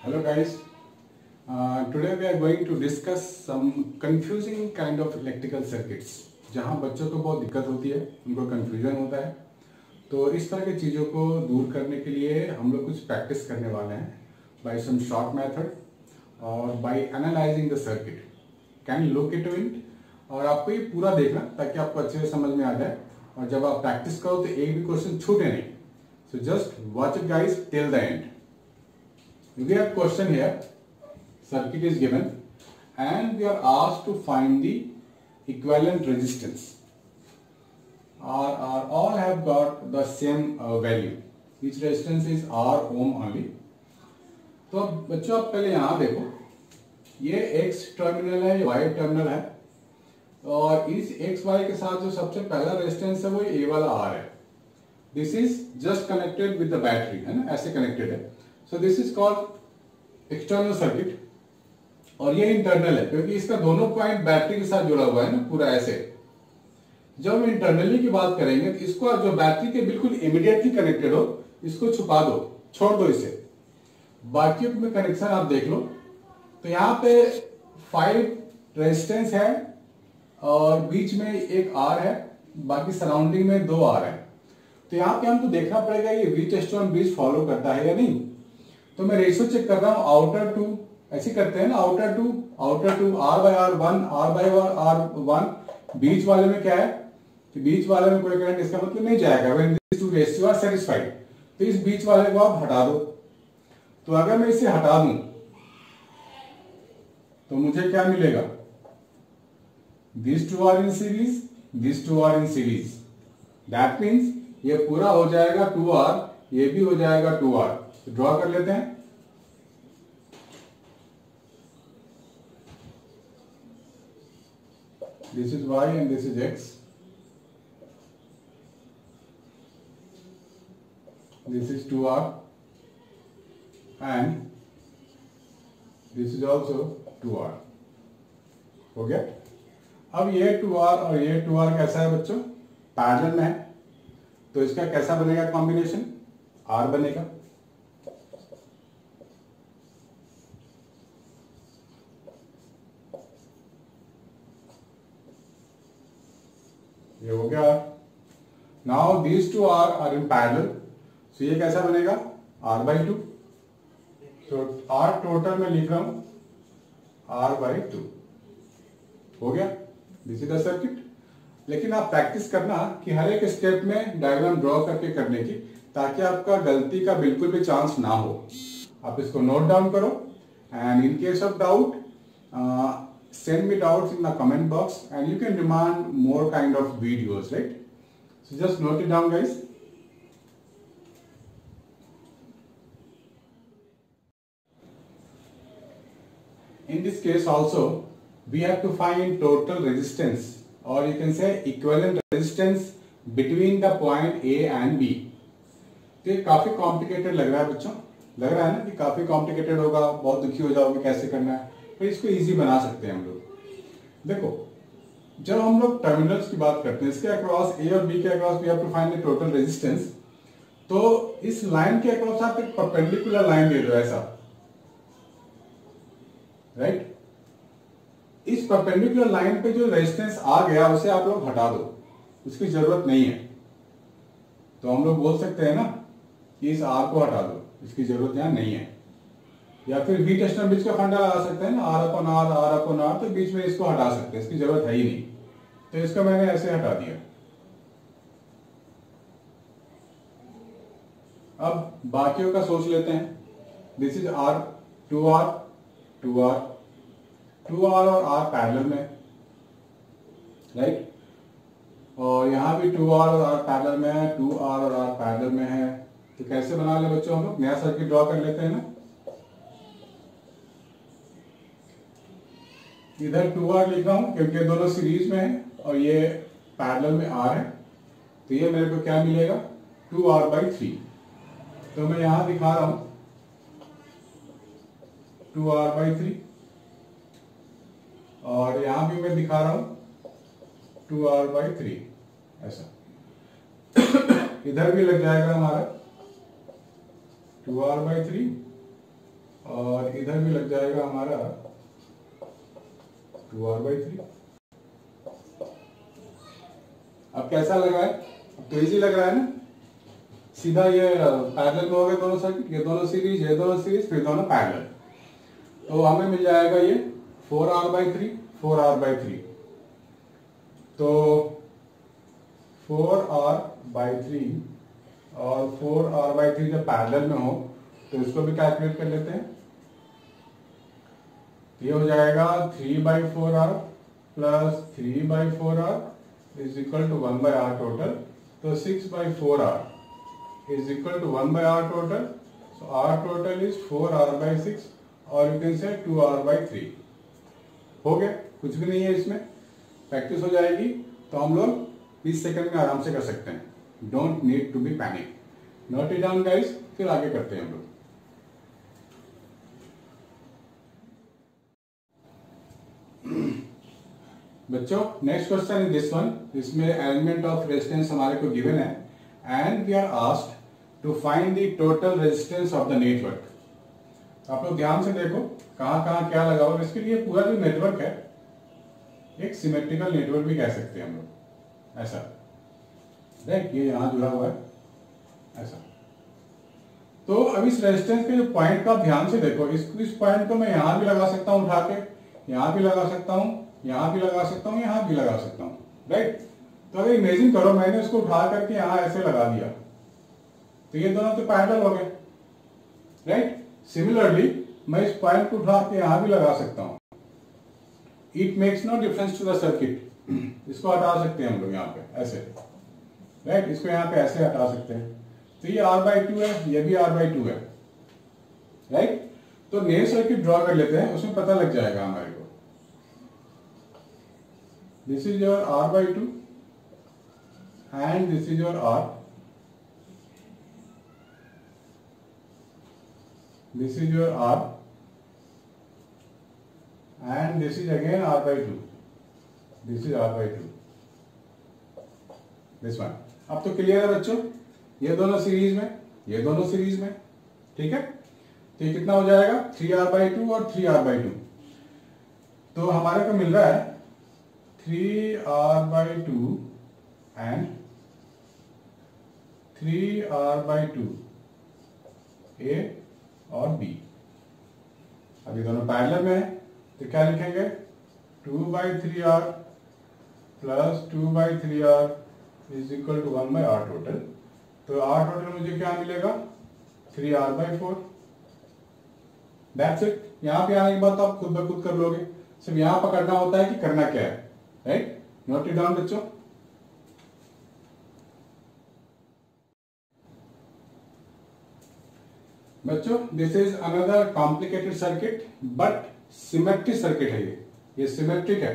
Hello guys. Uh, today we are going to discuss some confusing kind of electrical circuits. जहाँ बच्चों को बहुत दिक्कत होती है उनको कंफ्यूजन होता है। तो इस तरह की चीज़ों को दूर करने के लिए हम लोग कुछ प्रैक्टिस करने वाले हैं बाय सम शॉर्ट मेथड और by analysing the circuit can look it और आपको ये पूरा देखना ताकि आपको अच्छे से समझ में आ जाए। और जब आप प्रैक्टिस करो तो एक भी क्वेश्चन छूटे नहीं। So just watch it guys till the end we have question here circuit is given and we are asked to find the equivalent resistance are, are all have got the same uh, value each resistance is r ohm only तो बच्चों आप पहले यहाँ देखो ये x terminal है y terminal है और इस x y के साथ जो सबसे पहला रेजिस्टेंस है वो a वाला r है this is just connected with the battery है ना ऐसे कनेक्टेड है so this is called external circuit और ये इंटरनल है, क्योंकि इसका दोनों पॉइंट बैटरी के साथ जुड़ा हुआ है ना, पूरा ऐसे। जब हम इंटरनली की बात करेंगे तो इसको जो बैटरी के बिल्कुल इमीडिएटली कनेक्टेड हो, इसको छुपा दो, छोड़ दो इसे। बाकी में कनेक्शन आप देख लो। तो यहाँ पे फाइव रेजिस्टेंस है, और बीच में एक आर है, बाकी सराउंडिंग में दो आर है। तो यहाँ पे हमको देखना पड़ेगा, ये वी टेस्टोन ब्रिज फॉलो करता है या नहीं। तो मैं रेशियो चेक कर रहा हूँ आउटर टू ऐसे करते हैं ना outer to outer to R by R one R by R one बीच वाले में क्या है? कि बीच वाले में कोई करंट इसका मतलब नहीं जाएगा when this two ratio are satisfied तो इस बीच वाले को आप हटा दो। तो अगर मैं इसे हटा दूँ तो मुझे क्या मिलेगा? This two R in series this two R in series that means ये पूरा हो जाएगा टू आर ये भी हो जाएगा टू आर तो ड्रॉ कर लेते हैं। This this is y and this is x. This is 2r and this is also 2r हो गया? अब ये 2r और ये 2r कैसा है बच्चों? पैरेलल में है। तो इसका कैसा बनेगा कॉम्बिनेशन r बनेगा। ये हो गया। Now these two R R in parallel so ये कैसा बनेगा? आर बाई टू तो आर टोटल में लिख रहा हूँ आर बाई टू हो गया? दिस इज़ द सर्किट लेकिन आप प्रैक्टिस करना कि हर एक स्टेप में डायग्राम ड्रॉ करके करने की, ताकि आपका गलती का बिल्कुल भी चांस ना हो। आप इसको नोट डाउन करो। And in case of doubt send me doubts in the comment box and you can demand more kind of videos right so just note it down guys in this case also we have to find total resistance or you can say equivalent resistance between the point A and B तो ये काफ़ी complicated लग रहा है बच्चों लग रहा है ना कि काफ़ी कॉम्प्लिकेटेड होगा बहुत दुखी हो जाओगे कैसे करना है तो इसको इजी बना सकते हैं हम लोग। देखो, जब हम लोग टर्मिनल्स की बात करते हैं, इसके अक्रॉस ए और बी के across we have to find the total resistance तो इस लाइन के अक्रॉस आप एक परपेंडिकुलर लाइन ले लो ऐसा। राइट इस परपेंडिकुलर लाइन पे जो रेजिस्टेंस आ गया, उसे आप लोग हटा दो। उसकी ज़रूरत नहीं है। तो हम लोग बोल सकते हैं ना कि इस आर को हटा दो। इसकी ज़रूरत यहाँ नहीं है। या फिर वी टेस्टर बीच का फंडा लगा सकते हैं ना आर अपन आर आर अपन आर तो बीच में इसको हटा सकते हैं, इसकी ज़रूरत है ही नहीं। तो इसका मैंने ऐसे हटा दिया। अब बाकियों का सोच लेते हैं। This is R two R two R two R और आर पैरेलल में। राइट और यहाँ भी टू आर और आर पैरेलल में है टू आर और आर पैरेलल में है। तो कैसे बना ले बच्चों हम लोग? नया सर्किट ड्रॉ कर लेते हैं ना। इधर टू आर लिख रहा हूँ, क्योंकि दोनों सीरीज़ में है और ये पैरेलल में आर है। तो ये मेरे को क्या मिलेगा? टू आर बाई थ्री तो मैं यहाँ दिखा रहा हूँ। टू आर बाई थ्री और यहाँ भी मैं दिखा रहा हूँ। टू आर बाई थ्री ऐसा। इधर भी लग जाएगा हमारा। टू आर बाई थ्री और इधर भी लग जाएगा हमारा टू आर बाई थ्री। अब कैसा लग रहा है? तो इजी लग रहा है ना? सीधा ये पैरेलल में हो गए दोनों सर्किट ये दोनों सीरीज़ ये दोनों सीरीज़ फिर दोनों पैरेलल तो हमें मिल जाएगा ये four R by three four R by three तो फोर आर बाई थ्री और फोर आर बाई थ्री जब पैरेलल में हो तो इसको भी कैलकुलेट कर लेते हैं। ये हो जाएगा three by four R plus three by four R is equal to one by R total तो six by four R is equal to one by R total so R total is four R by six और you can say two R by three हो गया? कुछ भी नहीं है इसमें। Practice हो जाएगी। तो हम लोग बीस सेकंड में आराम से कर सकते हैं। Don't need to be panic note it down guys फिर आगे करते हैं हम लोग। बच्चों next question is this one इसमें एलिमेंट ऑफ़ रेजिस्टेंस हमारे को गिवन है. And we are asked to find the total resistance of the network आप लोग ध्यान से देखो, कहाँ कहाँ क्या लगा हुआ इसके लिए पूरा जो नेटवर्क है, एक सिमेट्रिकल नेटवर्क भी कह सकते हैं हम लोग। ऐसा। देख, ये यहाँ जुड़ा हुआ है। ऐसा। तो अब इस रेजिस्टेंस के जो पॉइंट का ध्यान से देखो, इस इस पॉइंट को मैं यहाँ भी लगा सकता हूँ उठा के, यहाँ भी लगा सकता हूँ। यहाँ भी लगा सकता हूँ, यहाँ भी लगा सकता हूँ। राइट तो अगर इमेजिन करो, मैंने इसको उठा करके यहाँ ऐसे लगा दिया। तो ये दोनों तो पैरेलल हो गए। राइट सिमिलरली मैं इस पॉइंट को उठा के यहाँ भी लगा सकता हूँ। It makes no difference to the circuit इसको हटा सकते हैं हम लोग यहाँ पे, ऐसे। राइट इसको यहाँ पे ऐसे हटा सकते हैं। तो ये आर बाई टू है, ये भी आर बाई टू है। राइट तो नए सर्किट ड्रॉ कर लेते हैं, उसमें पता लग जाएगा हमारे को। This is your r by 2 and this is your r this is your r and this is again r by 2 this is r by 2 this one अब तो क्लियर है बच्चों ये दोनों सीरीज़ में ये दोनों सीरीज़ में ठीक है तो ये कितना हो जाएगा थ्री आर बाई टू और थ्री आर बाई टू तो हमारे को मिल रहा है three R by two and three R by two A और बी अभी दोनों पैरेलल में है तो क्या लिखेंगे? Two by three R plus two by three R is equal to one by R total तो आर टोटल मुझे क्या मिलेगा? Three R by four that's it यहाँ पे आने के बाद तो आप खुद ब खुद कर लोगे। सिर्फ़ यहाँ पकड़ना होता है कि करना क्या है? राइट नोट इट डाउन बच्चों बच्चों this is another complicated circuit but symmetric circuit है ये। ये सिमेट्रिक है।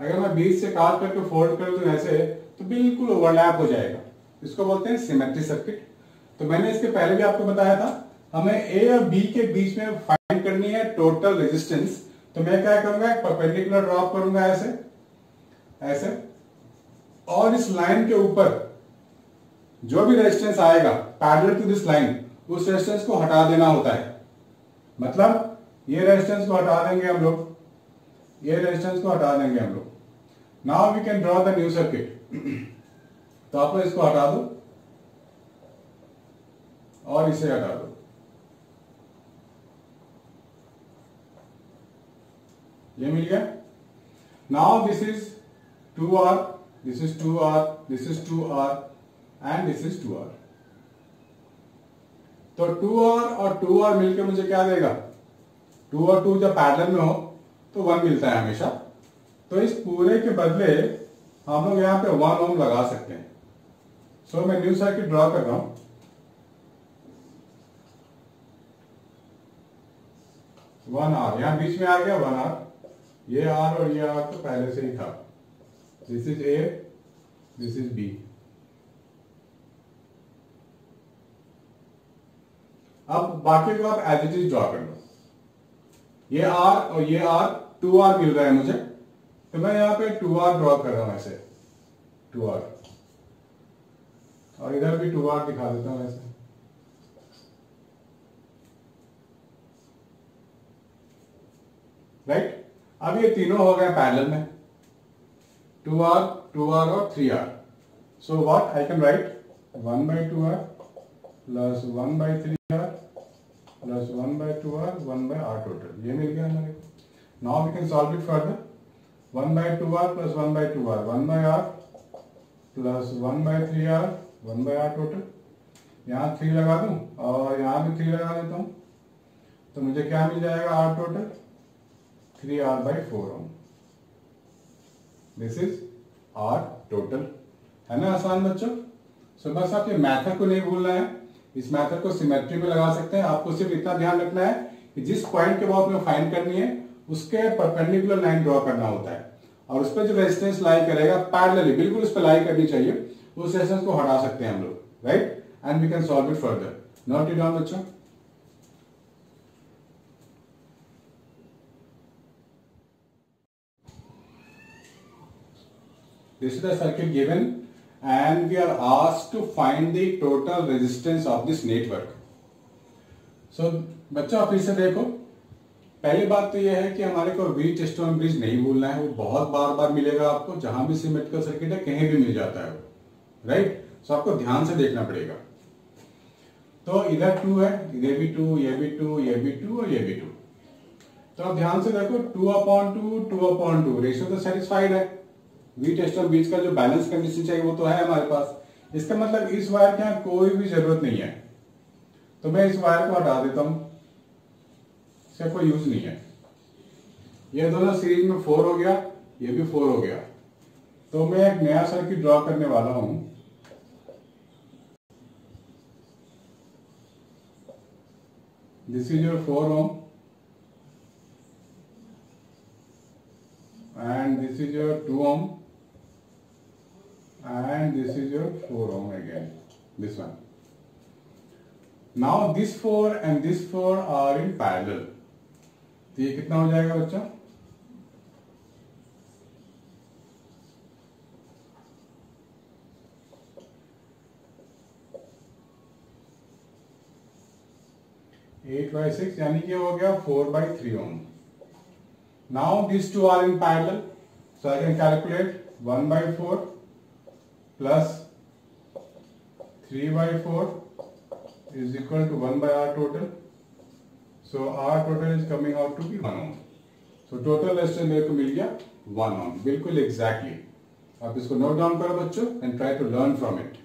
अगर मैं बीच से काट करके फोल्ड कर दूँ ऐसे तो बिल्कुल ओवरलैप हो जाएगा। इसको बोलते हैं सिमेट्रिक सर्किट तो मैंने इसके पहले भी आपको बताया था, हमें ए और बी के बीच में फाइंड करनी है टोटल रेजिस्टेंस तो मैं क्या करूँगा, एक परपेंडिकुलर ड्रॉप करूँगा ऐसे। ऐसे। और इस लाइन के ऊपर जो भी रेजिस्टेंस आएगा पैरेलल टू दिस लाइन उस रेजिस्टेंस को हटा देना होता है। मतलब ये रेजिस्टेंस को हटा देंगे हम लोग। ये रेजिस्टेंस को हटा देंगे हम लोग। Now we can draw the new circuit तो आप इसको हटा दो। और इसे हटा दो। ये मिल गया। Now this is 2r this is 2r this is 2r and this is 2r तो 2r और 2r मिलकर मुझे क्या देगा? 2 और 2 जब पैरेलल में हो तो 1 मिलता है हमेशा. तो इस पूरे के बदले हम लोग यहाँ पे 1 ओम लगा सकते हैं. सो so, मैं न्यू सर्किट ड्रॉ कर रहा हूँ. वन आर यहाँ बीच में आ गया वन आर. ये आर और ये आर तो पहले से ही था. This is A, this is B. अब बाकी को आप एज इट इज़ ड्रॉ कर लो। ये आर और ये आर टू आर मिल रहा है मुझे। तो मैं यहाँ पे टू आर ड्रॉ कर रहा हूँ ऐसे। टू आर और इधर भी टू आर दिखा देता हूँ ऐसे। राइट अब ये तीनों हो गए पैरेलल में। टू आर टू आर और three R. So what I can write one by two R plus one by three R plus one by two R one by R total ये मिल गया हमारे now we can solve it further one by two R plus one by two R one by R plus one by three R one by R total यहाँ three लगा दूँ और यहाँ भी थ्री लगा देता हूँ। तो मुझे क्या मिल जाएगा? R total three R by four ohm this is R total है ना, आसान बच्चों? सो बस आप ये मैथड को नहीं भूलना है। इस मैथड को सिमेट्री पे लगा सकते हैं। आपको सिर्फ़ इतना ध्यान रखना है कि जिस पॉइंट के बाद में फाइंड करनी है, उसके परपेंडिकुलर लाइन ड्रॉ करना होता है। और उस पर जो रेजिस्टेंस लाई करेगा पैरेलली बिल्कुल उस पर लाई करनी चाहिए। उस रेजिस्टेंस को हटा सकते हैं हम लोग right and we can solve it further note it down बच्चों। This is the circuit given and we are asked to find the total resistance of this network. So, बच्चों, आप इसे देखो। पहली बात तो यह है कि हमारे को वी टेस्टोन ब्रिज नहीं भूलना है। वो बहुत बार बार मिलेगा आपको। जहाँ भी सिमेट्रिकल सर्किट है, कहीं भी मिल जाता है वो। राइट सो आपको ध्यान से देखना पड़ेगा। तो इधर टू है। इधर भी टू ये भी टू ये भी टू और ये भी टू तो आप ध्यान से देखो two upon two two upon two ratio तो सेटिस्फाइड है। वी टेस्ट और बीच का जो बैलेंस कंडीशन चाहिए वो तो है हमारे पास। इसका मतलब इस वायर के यहाँ कोई भी ज़रूरत नहीं है। तो मैं इस वायर को हटा देता हूँ। इसका कोई यूज़ नहीं है। ये दोनों सीरीज़ में फोर हो गया, ये भी फोर हो गया। तो मैं एक नया सर्किट ड्रॉ करने वाला हूँ। This is your four ohm and this is your 2 ohm and this is your 4 ohm again this one now this 4 and this 4 are in parallel तो ये कितना हो जाएगा बच्चा एट बाई सिक्स यानी कि हो गया four by three ohm Now these two are in parallel. So I can calculate 1 by 4 plus three by four is equal to one by R total so R total is coming out to be one ohm so total एस्टेंट मेरे को मिल गया one on बिल्कुल exactly आप इसको note down करो बच्चों and try to learn from it